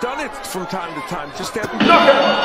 done it from time to time. Just haven't.